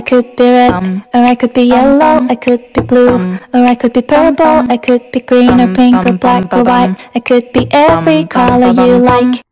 I could be red, um, or I could be um, yellow, um, I could be blue, or I could be purple, I could be green or pink or black or white. I could be every color you like.